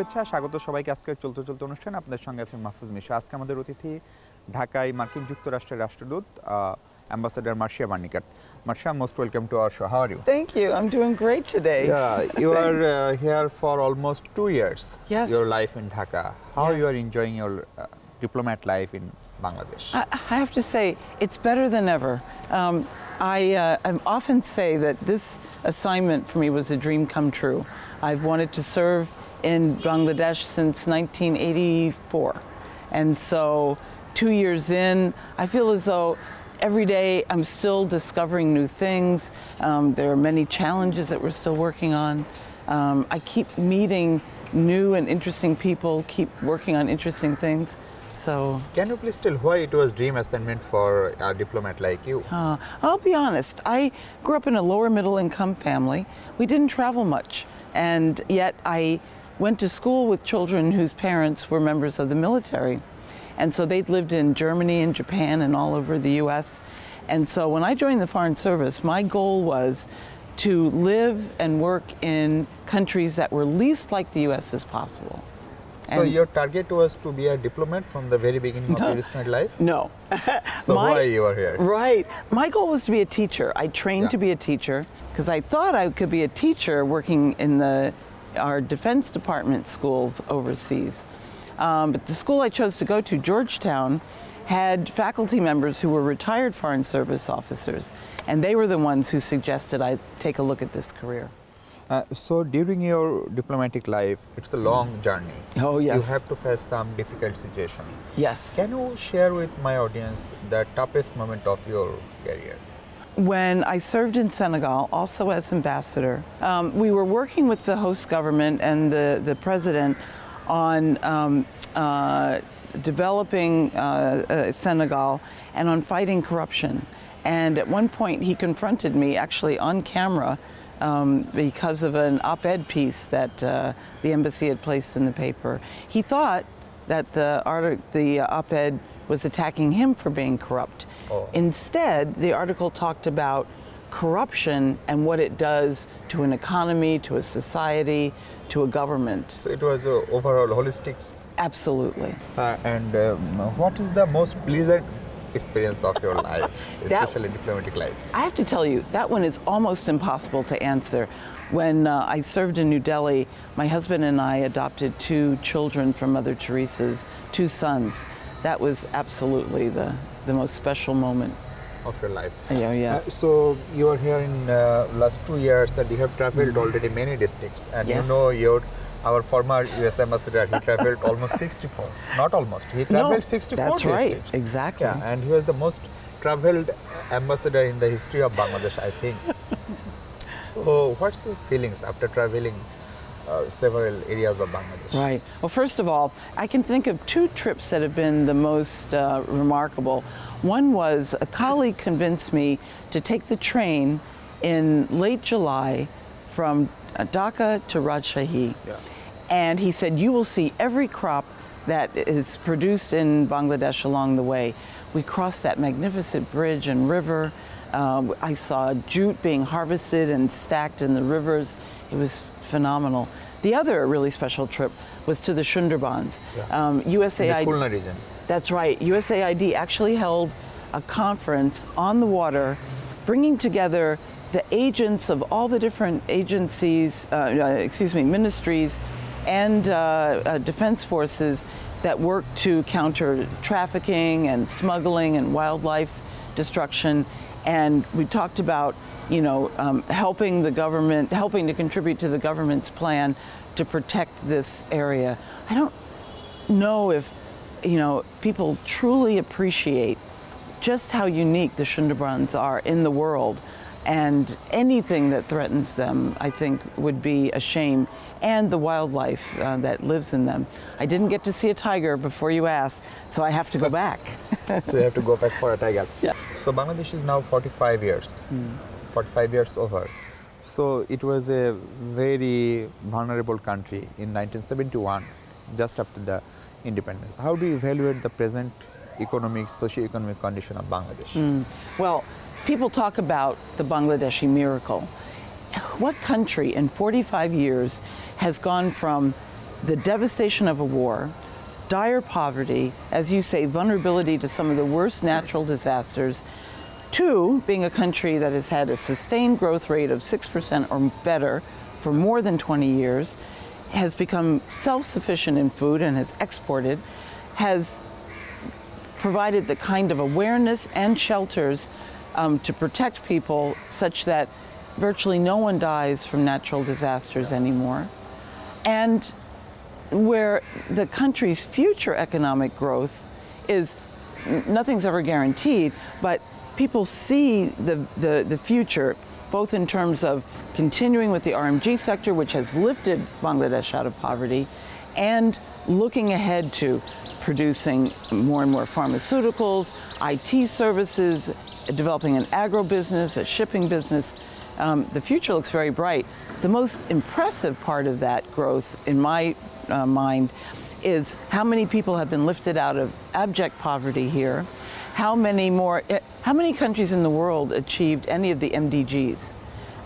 শুভেচ্ছা স্বাগত সবাইকে আজকের চলতে চলতে অনুষ্ঠান আপনাদের সঙ্গে আছেন মাহফুজ মিশা আজকে আমাদের অতিথি ঢাকায় মার্কিন যুক্তরাষ্ট্রের রাষ্ট্রদূত Ambassador Marcia Bernicat. Marcia, most welcome to our show. How are you? Thank you. I'm doing great today. Yeah, you are uh, here for almost two years. Yes. Your life in Dhaka. How yes. you are enjoying your uh, diplomat life in Bangladesh? I, I, have to say, it's better than ever. Um, I, uh, I often say that this assignment for me was a dream come true. I've wanted to serve in Bangladesh since 1984. And so, two years in, I feel as though every day I'm still discovering new things. Um, there are many challenges that we're still working on. Um, I keep meeting new and interesting people, keep working on interesting things. So Can you please tell why it was dream assignment for a diplomat like you? Uh, I'll be honest. I grew up in a lower middle income family. We didn't travel much. And yet I went to school with children whose parents were members of the military. And so they'd lived in Germany and Japan and all over the US. And so when I joined the Foreign Service, my goal was to live and work in countries that were least like the US as possible. So And- your target was to be a diplomat from the very beginning of your student life? No. So My- why you are here? Right. My goal was to be a teacher. I trained Yeah. to be a teacher because I thought I could be a teacher working in the our Defense Department schools overseas. Um, but the school I chose to go to, Georgetown, had faculty members who were retired Foreign Service officers, and they were the ones who suggested I take a look at this career. Uh, so during your diplomatic life, it's a long journey. Oh, yes. You have to face some difficult situation. Yes. Can you share with my audience the toughest moment of your career? When I served in Senegal, also as ambassador, um, we were working with the host government and the, the president on um, uh, developing uh, uh, Senegal and on fighting corruption. And at one point, he confronted me actually on camera um, because of an op ed piece that uh, the embassy had placed in the paper. He thought that the, the op ed was attacking him for being corrupt. Oh. Instead, the article talked about corruption and what it does to an economy, to a society, to a government. So it was uh, overall holistic. Absolutely. Uh, and um, what is the most pleasant experience of your life, That- especially diplomatic life? I have to tell you, that one is almost impossible to answer. When uh, I served in New Delhi, my husband and I adopted two children from Mother Teresa's, two sons. That was absolutely the, the most special moment. of your life. Yeah, yes. Uh, so you are here in uh, last two years and you have traveled already many districts and Yes. you know your our former US ambassador he traveled almost 64 not almost he traveled 64 that's right. Exactly. yeah and he was the most traveled ambassador in the history of Bangladesh I think so what's your feelings after traveling several areas of Bangladesh Right. Well, first of all, I can think of two trips that have been the most uh, remarkable. One was a colleague convinced me to take the train in late July from uh, Dhaka to Rajshahi. Yeah. And he said, You will see every crop that is produced in Bangladesh along the way. We crossed that magnificent bridge and river. Um, I saw jute being harvested and stacked in the rivers. It was phenomenal. The other really special trip was to the Shundarbans. Yeah. Um, in the USAID. Khulna region That's right. USAID actually held a conference on the water, bringing together the agents of all the different agencies, uh, uh, excuse me, ministries, and uh, uh, defense forces that work to counter trafficking and smuggling and wildlife destruction. And we talked about, you know, um, helping the government, helping to contribute to the government's plan to protect this area. I don't know if you know people truly appreciate just how unique the Shundarbans are in the world and anything that threatens them I think would be a shame and the wildlife uh, that lives in them. I didn't get to see a tiger before you asked so I have to go back. so you have to go back for a tiger. Yeah. So Bangladesh is now 45 years, 45 years over. So it was a very vulnerable country in 1971, just after the independence. How do you evaluate the present economic, socio-economic condition of Bangladesh? Hmm. Well, people talk about the Bangladeshi miracle. What country in 45 years has gone from the devastation of a war, dire poverty, as you say, vulnerability to some of the worst natural disasters. Two, being a country that has had a sustained growth rate of 6% or better for more than 20 years, has become self sufficient in food and has exported, has provided the kind of awareness and shelters um, to protect people such that virtually no one dies from natural disasters anymore. And where the country's future economic growth is nothing's ever guaranteed, but people see the, the, the future both in terms of continuing with the RMG sector, which has lifted Bangladesh out of poverty, and looking ahead to producing more and more pharmaceuticals, IT services, developing an agro business, a shipping business. Um, the future looks very bright. The most impressive part of that growth, in my uh, mind, is how many people have been lifted out of abject poverty here. How many more? eh, How many countries in the world achieved any of the MDGs?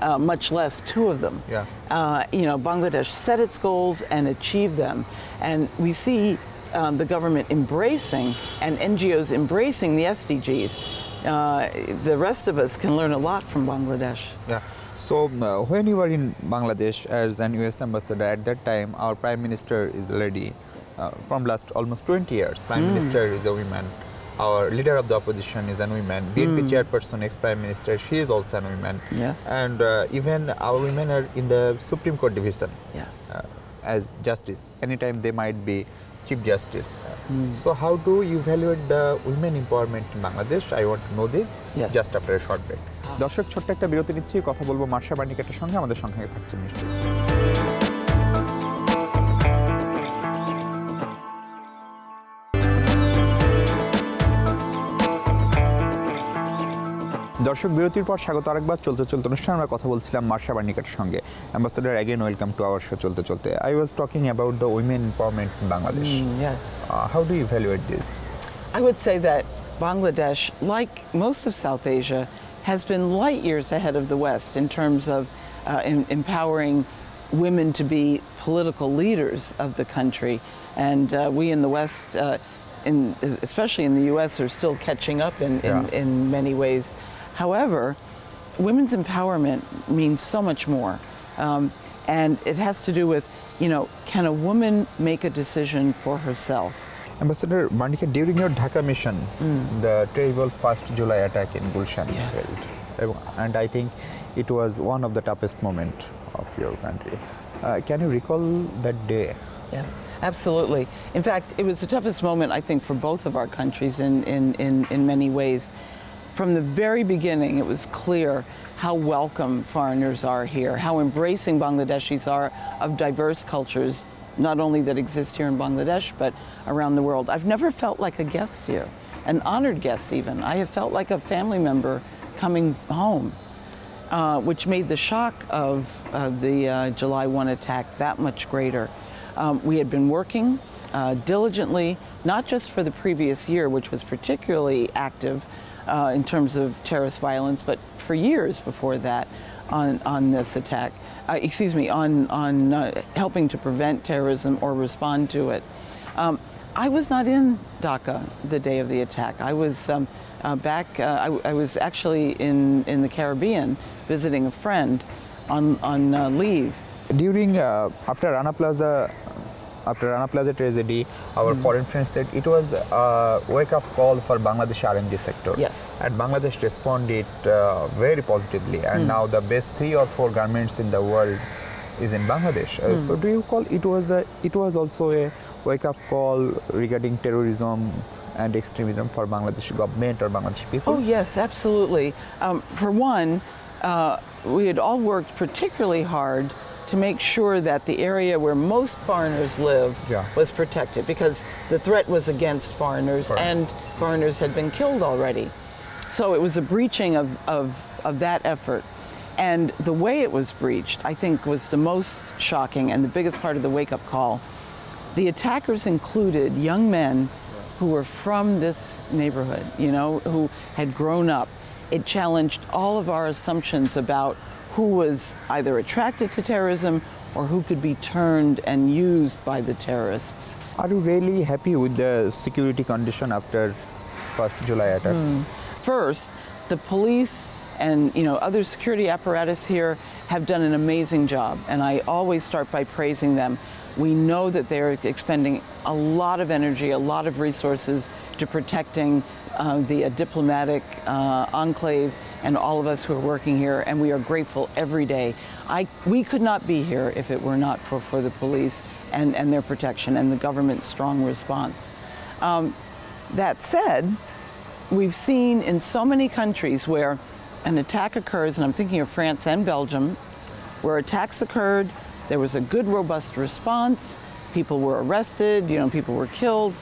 Uh, much less two of them. Yeah. Uh, you know, Bangladesh set its goals and achieved them, and we see um, the government embracing and NGOs embracing the SDGs. Uh, the rest of us can learn a lot from Bangladesh. Yeah. So uh, when you were in Bangladesh as an US ambassador at that time, our prime minister is a lady. Uh, from last almost 20 years, prime minister is a woman. Our leader of the opposition is a woman. BNP mm. chairperson, ex-prime minister, she is also a woman. Yes. And uh, even our women are in the Supreme Court division Yes. uh, as justice. Anytime they might be chief justice. Mm. So how do you evaluate the women empowerment in Bangladesh? I want to know this Yes. just after a short break. দর্শক ছোট্ট একটা বিরতি নিচ্ছি কথা বলব Marsha বার্নিকাটের সঙ্গে আমাদের সঙ্গে থাকছে নিশ্চয়ই দর্শক বিরতির পর স্বাগত আরেকবার চলতে চলতে অনুষ্ঠান আমরা কথা বলছিলাম মার্শা বার্নিকাটের সঙ্গে ambassador again welcome to our show চলতে চলতে I was talking about the women empowerment in Bangladesh yes. How do you ভ্যালুয়েট this I would say that Bangladesh, like most of South Asia, has been light years ahead of the West in terms of uh, em- empowering women to be political leaders of the country. And uh, we in the West, uh, in, especially in the U.S., are still catching up in, in, Yeah. in many ways. However, women's empowerment means so much more. Um, and it has to do with, you know, can a woman make a decision for herself? Ambassador during your Dhaka mission, the terrible 1st July attack in Gulshan Yes. held. Uh, And I think it was one of the toughest moments of your country. Uh, can you recall that day? Yeah, absolutely. In fact, it was the toughest moment, I think, for both of our countries in, in, in, in many ways. From the very beginning, it was clear how welcome foreigners are here, how embracing Bangladeshis are of diverse cultures, not only that exist here in Bangladesh, but around the world. I've never felt like a guest here, an honored guest even. I have felt like a family member coming home uh, which made the shock of uh, the uh, July 1 attack that much greater. Um, we had been working uh, diligently, not just for the previous year, which was particularly active uh, in terms of terrorist violence, but for years before that on, on this attack. Uh, excuse me, on, on uh, helping to prevent terrorism or respond to it. Um, I was not in Dhaka the day of the attack. I was um, uh, back, uh, I, I was actually in, in the Caribbean visiting a friend on, on uh, leave. During, after Rana Plaza, after Rana Plaza tragedy, our foreign friends said it was a wake-up call for Bangladesh RMG sector. Yes. And Bangladesh responded uh, very positively. And now the best three or four garments in the world is in Bangladesh. Uh, So do you call it was a, it was also a wake-up call regarding terrorism and extremism for Bangladesh government or Bangladeshi people? Oh, yes, absolutely. Um, for one, uh, we had all worked particularly hard to make sure that the area where most foreigners live Yeah. was protected because the threat was against foreigners Correct. and foreigners had been killed already. So it was a breaching of, of, of that effort. And the way it was breached, I think, was the most shocking and the biggest part of the wake up call. The attackers included young men who were from this neighborhood, you know, who had grown up. It challenged all of our assumptions about who was either attracted to terrorism or who could be turned and used by the terrorists. Are you really happy with the security condition after 1st July attack? First, the police and you know other security apparatus here have done an amazing job, and I always start by praising them. We know that they're expending a lot of energy, a lot of resources to protecting uh, the uh, diplomatic uh, enclave and all of us who are working here, and we are grateful every day. I, we could not be here if it were not for, for the police and, and their protection and the government's strong response. Um, that said, we've seen in so many countries where an attack occurs, and I'm thinking of France and Belgium, where attacks occurred, there was a good, robust response, people were arrested, you know, people were killed.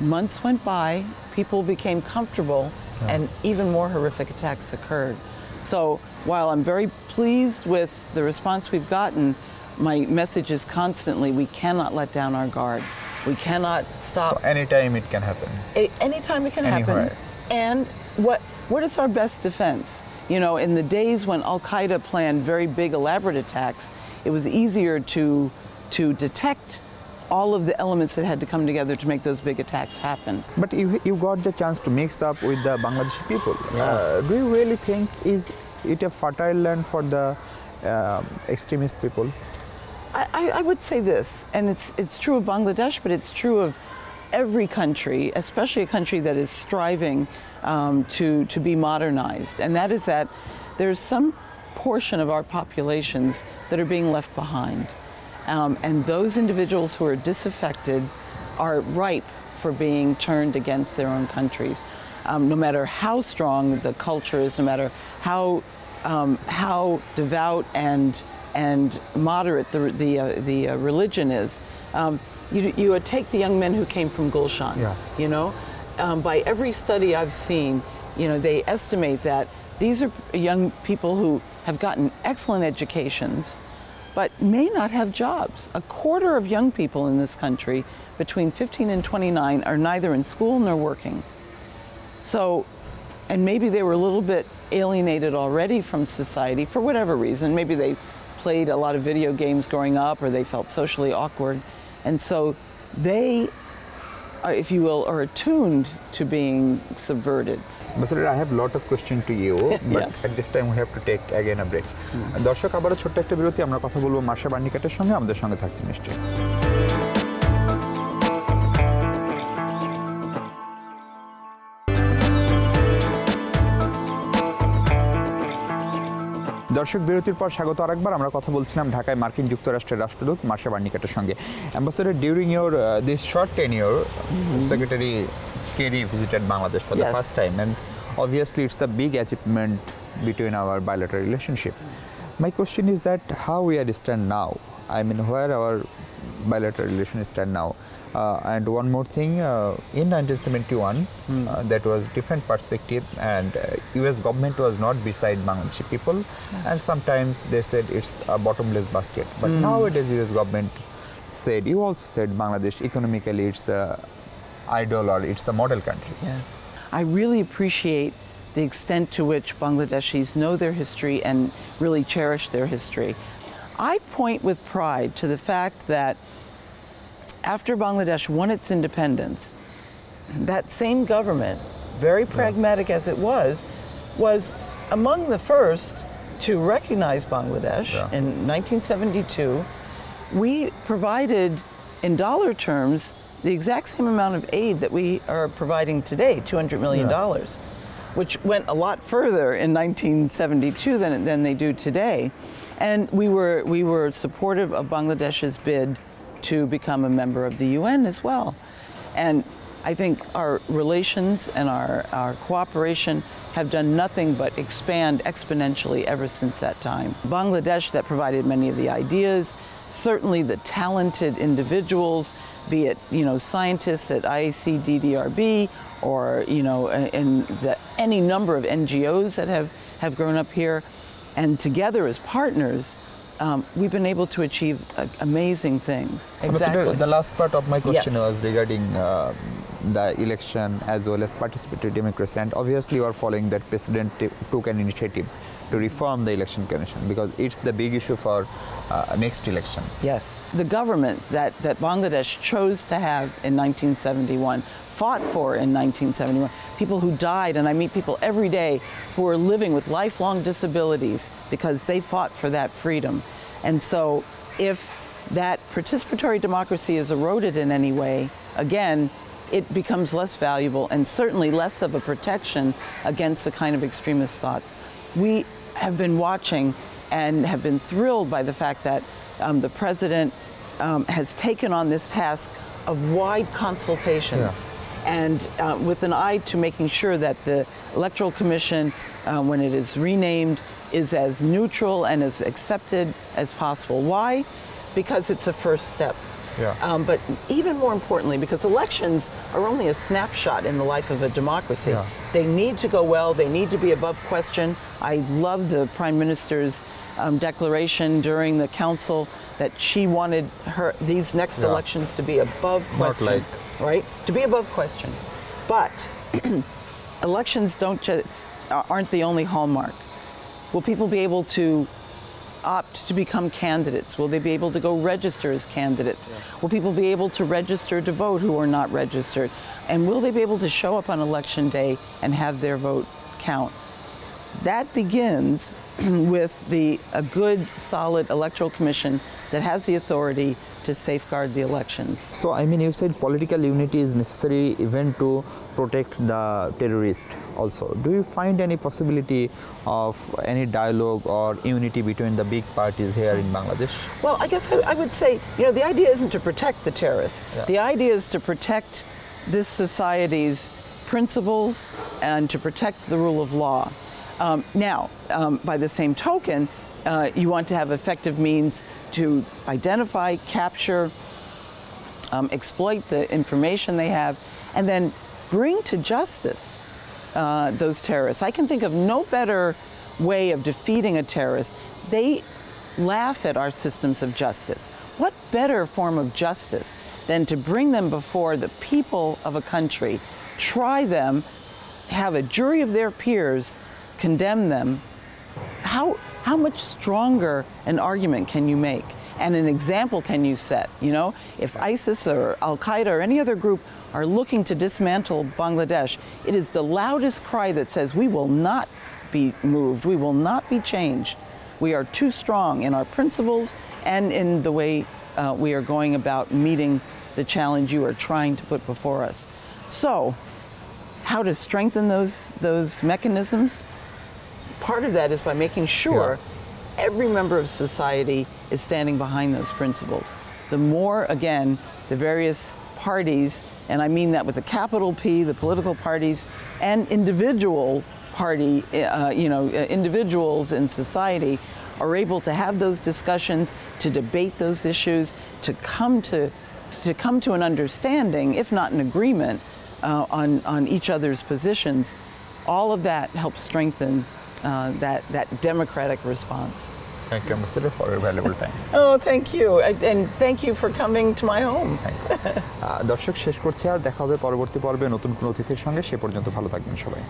Months went by, people became comfortable, and even more horrific attacks occurred. So while I'm very pleased with the response we've gotten, my message is constantly we cannot let down our guard. We cannot stop So anytime it can happen. a- anytime it can Anywhere. happen. And what what is our best defense? You know, in the days when Al Qaeda planned very big, elaborate attacks, it was easier to to detect all of the elements that had to come together to make those big attacks happen. But you, you got the chance to mix up with the Bangladeshi people. Uh, do you really think is it a fertile land for the um extremist people? I, I- I would say this, and it's it's true of Bangladesh, but it's true of every country, especially a country that is striving um, to to be modernized, and that is that there's some portion of our populations that are being left behind, um, and those individuals who are disaffected are ripe for being turned against their own countries. Um, no matter how strong the culture is, no matter how um, how devout and and moderate the the uh, the uh, religion is. Um, you you take the young men who came from Gulshan. Yeah. You know, um, by every study I've seen, you know they estimate that these are young people who have gotten excellent educations, but may not have jobs. A quarter of young people in this country between 15 and 29 are neither in school nor working. So, and maybe they were a little bit alienated already from society for whatever reason. Maybe they played a lot of video games growing up or they felt socially awkward. And so they, if you will, are attuned to being subverted. I have a lot of questions to you, but Yes. at this time we have to take again a break. দর্শক আবারও ছোট্ট একটা বিরতি আমরা কথা বলব Marsha বান্ডিকাটের সঙ্গে আমাদের সঙ্গে থাকছে নিশ্চয়ই দর্শক বিরতির পর স্বাগত আরেকবার আমরা কথা বলছিলাম ঢাকায় মার্কিন যুক্তরাষ্ট্রের রাষ্ট্রদূত মার্শা বার্নিকাটের সঙ্গে ambassador during your this short tenure secretary Kerry visited Bangladesh for the. First time and obviously it's a big achievement between our bilateral relationship. My question is that how we are stand now? I mean where our bilateral relations stand now? Uh, and one more thing uh, in 1971 uh, that was different perspective and uh, us government was not beside bangladeshi people. And sometimes they said it's a bottomless basket. But nowadays us government said you also said bangladesh economically it's a idol or it's a model country. Yes. I really appreciate the extent to which Bangladeshis know their history and really cherish their history. I point with pride to the fact that after Bangladesh won its independence, that same government, very pragmatic as it was, was among the first to recognize Bangladesh Yeah. in 1972. We provided, in dollar terms, the exact same amount of aid that we are providing today, $200 million, Yeah. which went a lot further in 1972 than, than they do today. And we were, we were supportive of Bangladesh's bid to become a member of the UN as well. And I think our relations and our, our cooperation have done nothing but expand exponentially ever since that time. Bangladesh, that provided many of the ideas, certainly the talented individuals, be it you know scientists at icddr,b or you know in the, any number of NGOs that have, have grown up here, and together as partners, um, we've been able to achieve uh, amazing things. Ambassador, the last part of my question Yes. was regarding uh, the election as well as participatory democracy. And obviously, you are following that president t- took an initiative to reform the election commission because it's the big issue for uh, next election. Yes, the government that, that Bangladesh chose to have in 1971, fought for in 1971, people who died, and I meet people every day who are living with lifelong disabilities because they fought for that freedom. And so if that participatory democracy is eroded in any way, again, it becomes less valuable and certainly less of a protection against the kind of extremist thoughts. We have been watching and have been thrilled by the fact that um, the president um, has taken on this task of wide consultations. And uh, with an eye to making sure that the Electoral Commission, uh, when it is renamed, is as neutral and as accepted as possible. Why? Because it's a first step. Yeah. Um, but even more importantly, because elections are only a snapshot in the life of a democracy. Yeah. They need to go well, they need to be above question. I love the Prime Minister's um, declaration during the council that she wanted her these next Yeah. elections to be above question. like- right? To be above question. But elections don't just aren't the only hallmark. Will people be able to opt to become candidates? Will they be able to go register as candidates? Will people be able to register to vote who are not registered? And will they be able to show up on election day and have their vote count? That begins with the a good solid electoral commission that has the authority to safeguard the elections. So, I mean, you said political unity is necessary even to protect the terrorist also. Do you find any possibility of any dialogue or unity between the big parties here in Bangladesh? Well, I guess I, I would say, you know, the idea isn't to protect the terrorists. Yeah. The idea is to protect this society's principles and to protect the rule of law. Um, now, um, by the same token, uh, you want to have effective means to identify, capture, um, exploit the information they have, and then bring to justice uh, those terrorists. I can think of no better way of defeating a terrorist. They laugh at our systems of justice. What better form of justice than to bring them before the people of a country, try them, have a jury of their peers condemn them? How, how much stronger an argument can you make? And an example can you set? You know, if ISIS or Al Qaeda or any other group are looking to dismantle Bangladesh, it is the loudest cry that says, We will not be moved, we will not be changed. We are too strong in our principles and in the way uh, we are going about meeting the challenge you are trying to put before us. So, how to strengthen those, those mechanisms? Part of that is by making sure every member of society is standing behind those principles. The more, again, the various parties, and I mean that with a capital P, the political parties, and individual party, uh, you know, uh, individuals in society are able to have those discussions, to debate those issues, to come to, to come to an understanding, if not an agreement, uh, on, on each other's positions, all of that helps strengthen uh, that, that democratic response. Thank you, Ambassador, for your valuable time. Oh, thank you. And and thank you for coming to my home. আহ, দর্শক শেষ করছি আর দেখা হবে পরবর্তী পর্বে নতুন কোনো অতিথির সঙ্গে সে পর্যন্ত ভালো থাকবেন সবাই